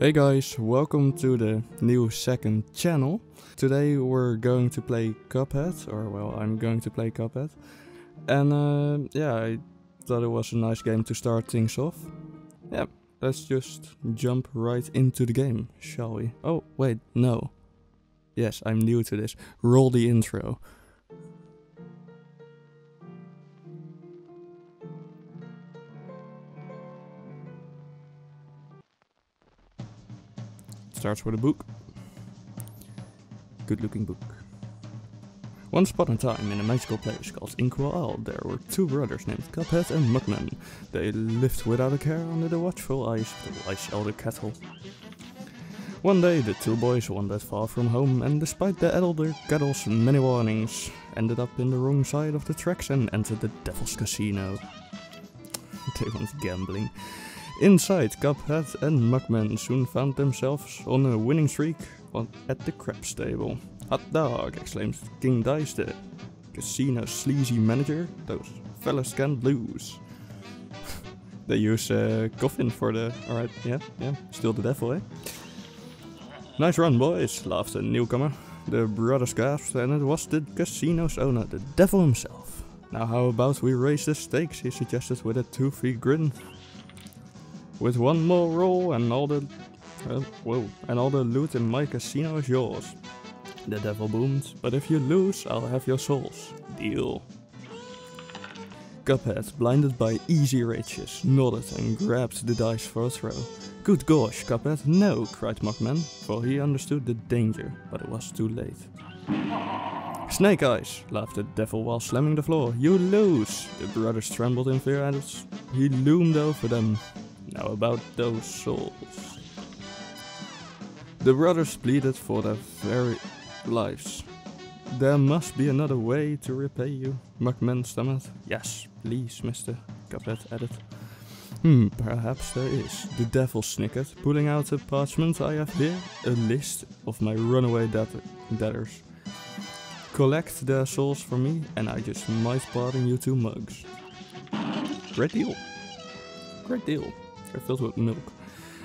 Hey guys, welcome to the new second channel. Today we're going to play Cuphead, or well, I'm going to play Cuphead. And uh, yeah, I thought it was a nice game to start things off. Yeah, let's just jump right into the game, shall we? Oh, wait, no. Yes, I'm new to this. Roll the intro. Starts with a book. Good looking book. Once upon a time, in a magical place called Inkwell there were two brothers named Cuphead and Mugman. They lived without a care under the watchful eyes of the wise elder Kettle. One day, the two boys wandered far from home, and despite the elder Kettle's many warnings, ended up in the wrong side of the tracks and entered the Devil's Casino. they went gambling. Inside, Cuphead and Mugman soon found themselves on a winning streak at the craps table. Hot dog, exclaimed King Dice, the casino's sleazy manager. Those fellas can't lose. they use uh, coffin for the... Alright, yeah, yeah, still the devil, eh? Nice run, boys, laughed the newcomer. The brothers gasped, and it was the casino's owner, the devil himself. Now how about we raise the stakes, he suggested with a toothy grin. With one more roll and all the... Uh, whoa, and all the loot in my casino is yours. The devil boomed, but if you lose, I'll have your souls. Deal. Cuphead, blinded by easy riches, nodded and grabbed the dice for a throw. Good gosh, Cuphead, no, cried Mugman, for he understood the danger, but it was too late. Snake Eyes, laughed the devil while slamming the floor. You lose! The brothers trembled in fear as he loomed over them. Now about those souls. The brothers pleaded for their very lives. There must be another way to repay you, Mugman stammered. Yes, please, Mr. Cuphead added. Hmm, perhaps there is. The devil snickered, pulling out a parchment I have here, a list of my runaway debtors. Collect their souls for me, and I just might pardon you two mugs. Great deal. Great deal. They're filled with milk.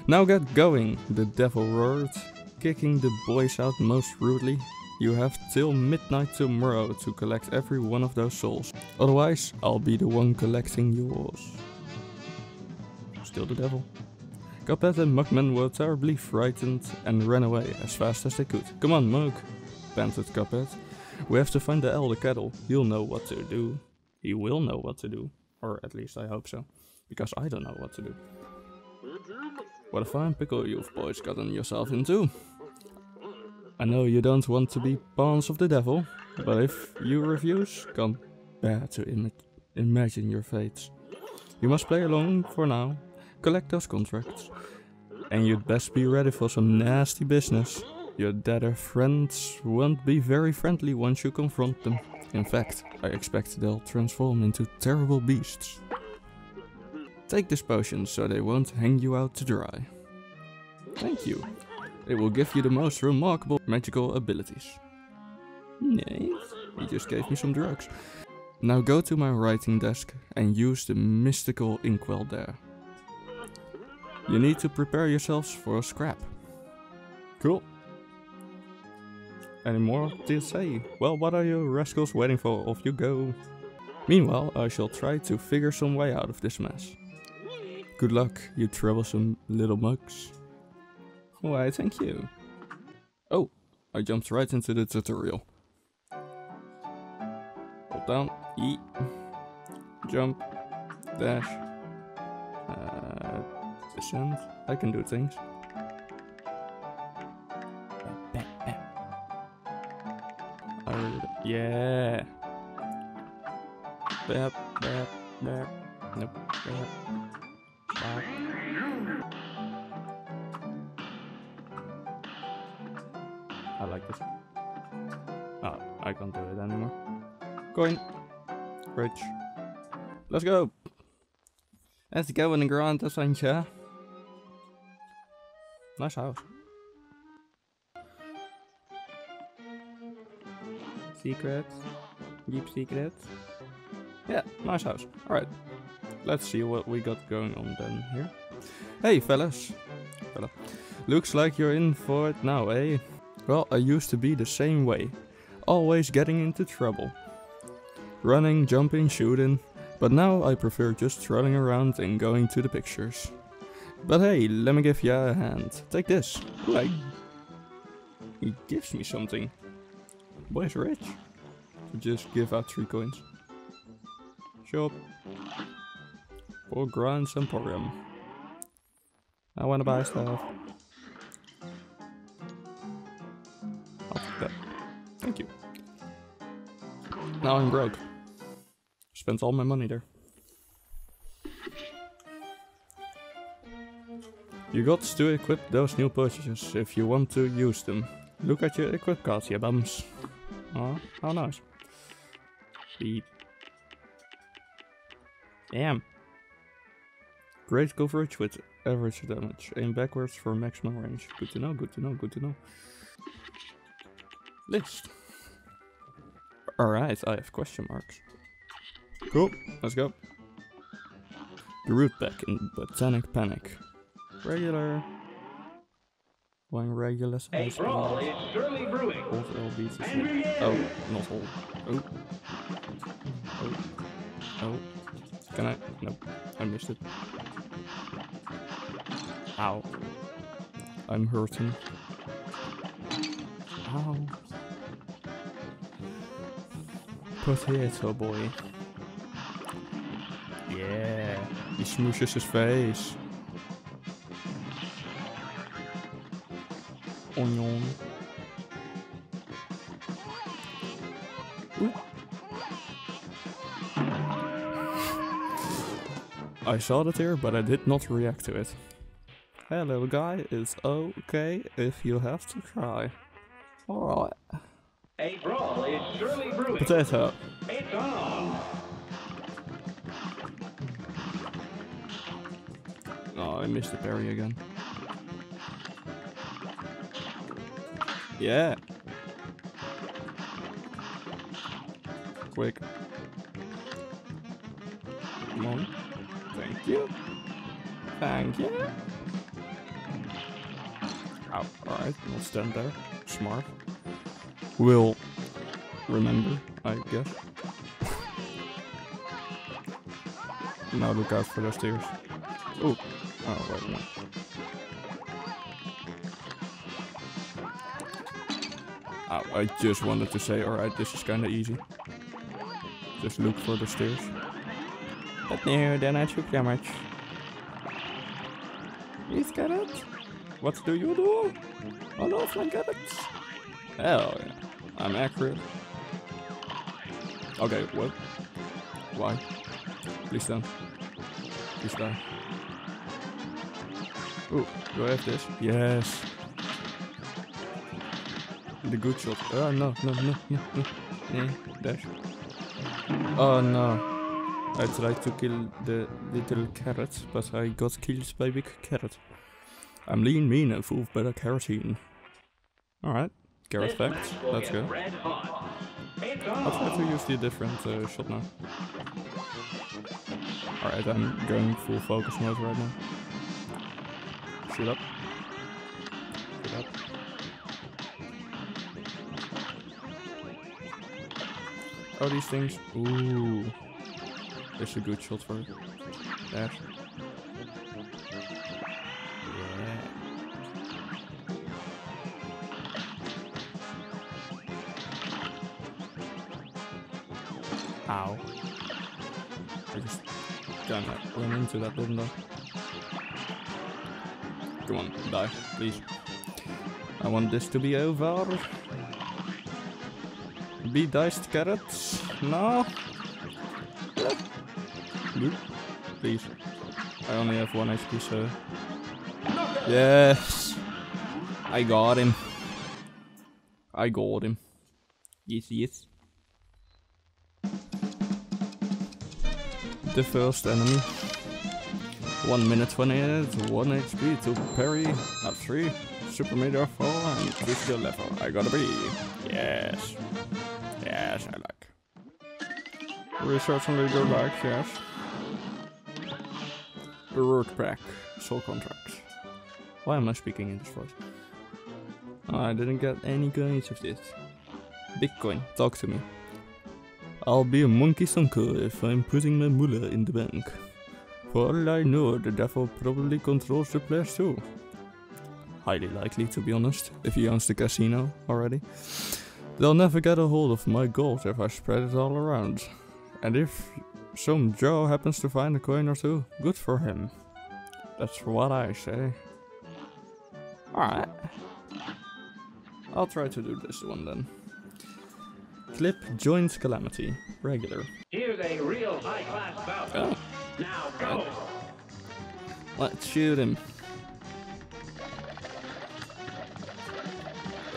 Now get going, the devil roared, kicking the boys out most rudely. You have till midnight tomorrow to collect every one of those souls. Otherwise, I'll be the one collecting yours. Still the devil. Cuphead and Mugman were terribly frightened and ran away as fast as they could. Come on, Mug, panted Cuphead. We have to find the Elder Kettle. He'll know what to do. He will know what to do. Or at least I hope so. Because I don't know what to do. What a fine pickle you've boys gotten yourself into. I know you don't want to be pawns of the devil, but if you refuse, can't bear to Im imagine your fates. You must play along for now, collect those contracts, and you'd best be ready for some nasty business. Your debtor friends won't be very friendly once you confront them. In fact, I expect they'll transform into terrible beasts. Take this potion so they won't hang you out to dry. Thank you. It will give you the most remarkable magical abilities. Nice. He just gave me some drugs. Now go to my writing desk and use the mystical inkwell there. You need to prepare yourselves for a scrap. Cool. Any more to say? Well, what are you rascals waiting for? Off you go. Meanwhile, I shall try to figure some way out of this mess. Good luck, you troublesome little mugs. Why, thank you. Oh, I jumped right into the tutorial. Hold down, E, jump, dash, uh, descend. I can do things. yeah. Bap, bap, bap. Nope. Bap. Coin. Rich. Let's go. Let's go in the grand adventure. Nice house. Secrets. Deep secrets. Yeah, nice house. Alright. Let's see what we got going on then here. Hey fellas. Fella. Looks like you're in for it now, eh? Well, I used to be the same way. Always getting into trouble. Running, jumping, shooting. But now I prefer just strolling around and going to the pictures. But hey, let me give you a hand. Take this. Like, he gives me something. Boy's rich. So just give out three coins. Shop. Porkrind Emporium. I wanna buy stuff. I'll take that. Thank you. Now I'm broke. Spent all my money there. You got to equip those new purchases if you want to use them. Look at your equip cards, you bums. Oh, how nice. Beep. Damn. Great coverage with average damage. Aim backwards for maximum range. Good to know, good to know, good to know. List. Alright, I have question marks. Cool, let's go. The root pack in Botanic Panic. Regular. One regular A size. brawl is surely brewing. Hold LB And Oh, not hold. Oh. Oh. Oh. Can I? No. I missed it. Ow. I'm hurting. Ow. Potato boy. Yeah. He smooshes his face. Onion. Oeh. I saw that here, but I did not react to it. Hello guy, it's okay if you have to cry. Alright. A brawl is surely brewing. Potato. Oh, I missed the berry again. Yeah. Quick. Come on. Thank you. Thank you. Alright, we'll stand there. Smart. We'll remember, I guess. now look out for those stairs. Oh. Oh, wait, no. Oh, I just wanted to say, alright, this is kinda easy. Just look for the stairs. But no, they're not super much. Please get it? What do you do? All of my carrots. Hell yeah. I'm accurate. Okay, what? Why? Please don't. Please die. Ooh, do I have this? Yes. The good shot. Oh no, no, no, no, no. Dash. Oh no. I tried to kill the little carrot, but I got killed by big carrot. I'm lean, mean, and full of beta carotene. Alright, carrot facts. Let's go. red hot. It's I'll try to use the different uh, shot now. Alright, I'm going full focus mode right now. Shoot up. Shoot up. Oh, these things. Ooh. There's a good shot for it. Dash. Ow. I just kinda ran into that, didn't? Come on, die, please. I want this to be over. Be diced carrots. No. Please. I only have one HP, so. Yes. I got him. I got him. Yes, yes. The first enemy. 1 minute 28, 1 HP, 2 parry, up 3, super meter 4, and critical level. I gotta be. Yes. Yes, I like. Research and legal back, yes. The root pack, soul contracts. Why am I speaking in this voice? I didn't get any coins of this. Bitcoin, talk to me. I'll be a monkey's uncle if I'm putting my moolah in the bank. For all I know, the devil probably controls the players too. Highly likely, to be honest, if he owns the casino already. They'll never get a hold of my gold if I spread it all around. And if some Joe happens to find a coin or two, good for him. That's what I say. Alright. I'll try to do this one then. Clip Joint Calamity. Regular. Here's a real high-class bout. Oh, Now go. let's shoot him.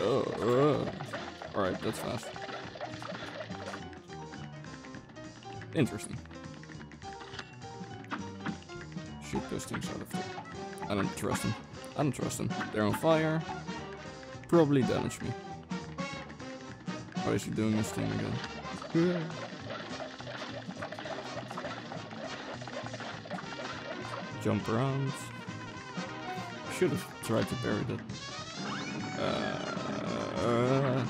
Oh. Alright, that's fast. Interesting. Shoot those things out of there. I don't trust them. I don't trust them. They're on fire. Probably damage me. Why is he doing this thing again? Jump around. Should have tried to parry that. Uh,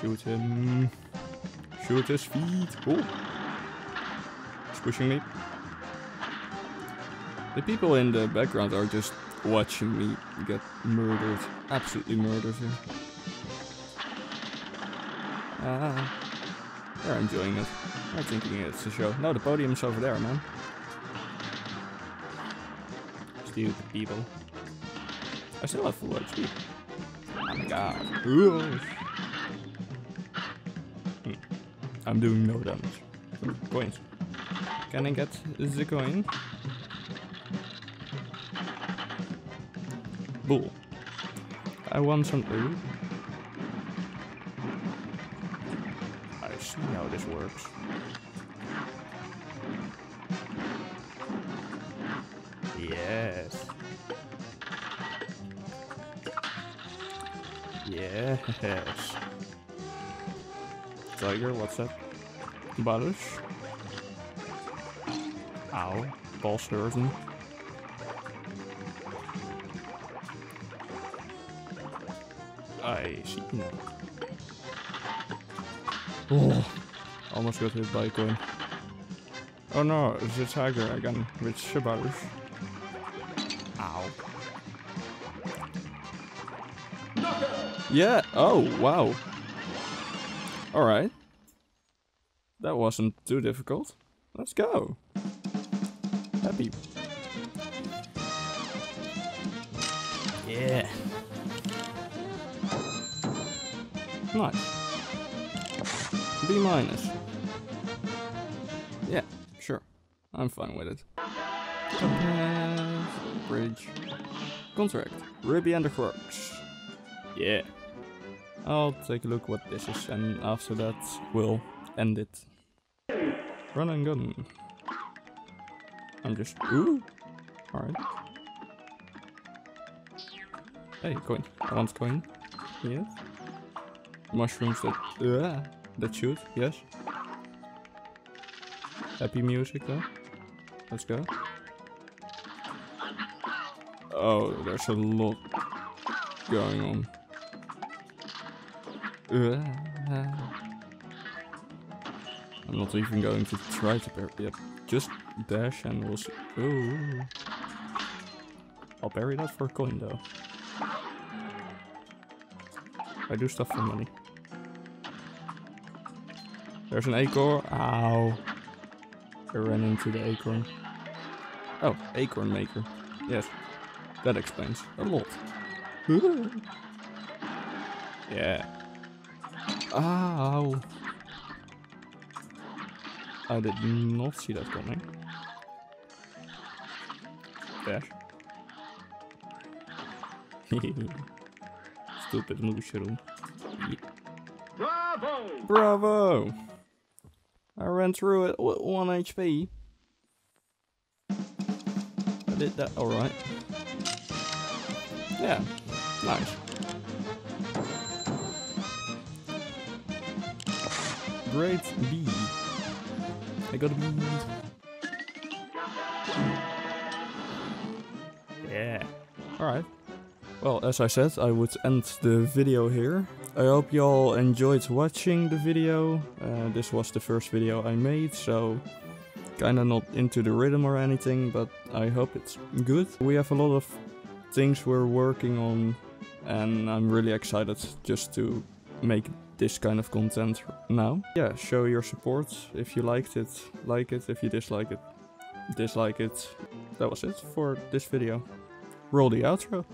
shoot him. Shoot his feet. Oh. He's pushing me. The people in the background are just watching me get murdered. Absolutely murdered here. Ah. They're enjoying it. They're thinking it's a show. No, the podium's over there, man. Stupid people. I still have full HP. Oh my god. Hmm. I'm doing no damage. Coins. Can I get the coin? Bull. I want some ooh. I see how this works. Yes. Tiger, what's up? Balish. Ow. Ball. I see now. Oh, almost got hit by a coin. Oh no, it's a tiger again with Shabarush. Yeah, oh wow. Alright. That wasn't too difficult. Let's go. Happy. Yeah. Nice. B minus. Yeah, sure. I'm fine with it. Bridge. Contract. Ruby and the Crooks. Yeah. I'll take a look what this is and after that we'll end it. Run and gun. I'm just ooh. Alright. Hey, coin. I want coin. Yes. Mushrooms that uh, that shoot, yes. Happy music though. Let's go. Oh, there's a lot going on. I'm not even going to try to parry. Yep, just dash and we'll see. Ooh. I'll parry that for a coin though. I do stuff for money. There's an acorn. Ow. I ran into the acorn. Oh, acorn maker. Yes. That explains a lot. yeah. Ow. I did not see that coming. Dash. Stupid mushroom. Bravo! Bravo! I ran through it with 1 HP. I did that alright. Yeah, nice. Great B. I got a B. Yeah. Alright. Well, as I said, I would end the video here. I hope you all enjoyed watching the video. Uh, this was the first video I made, so kinda not into the rhythm or anything, but I hope it's good. We have a lot of things we're working on, and I'm really excited just to make this kind of content now. Yeah, show your support. If you liked it, like it. If you dislike it, dislike it. That was it for this video. Roll the outro.